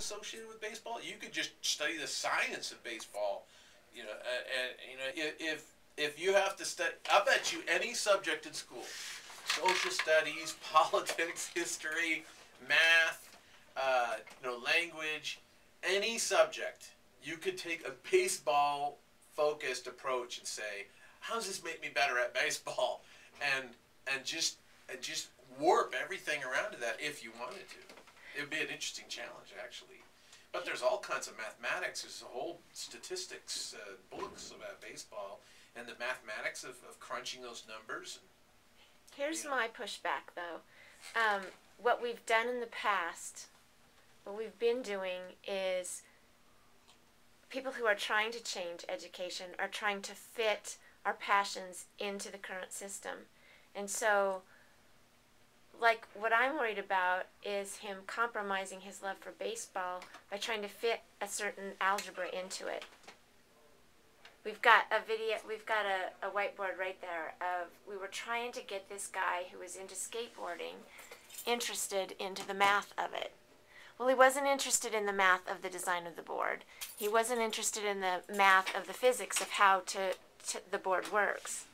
associated with baseball. You could just study the science of baseball. You know, and, you know if if you have to study, I bet you any subject in school, social studies, politics, history, math, uh, you know, language, any subject, you could take a baseball focused approach and say, how does this make me better at baseball? And and just and just warp everything around to that if you wanted to. It would be an interesting challenge, actually. But there's all kinds of mathematics. There's a whole statistics uh, books about baseball and the mathematics of, of crunching those numbers. Here's my pushback, though. Um, what we've done in the past, what we've been doing is people who are trying to change education are trying to fit our passions into the current system. And so like what I'm worried about is him compromising his love for baseball by trying to fit a certain algebra into it. We've got a video, we've got a, a whiteboard right there of we were trying to get this guy who was into skateboarding interested into the math of it. Well, he wasn't interested in the math of the design of the board. He wasn't interested in the math of the physics of how to, to the board works.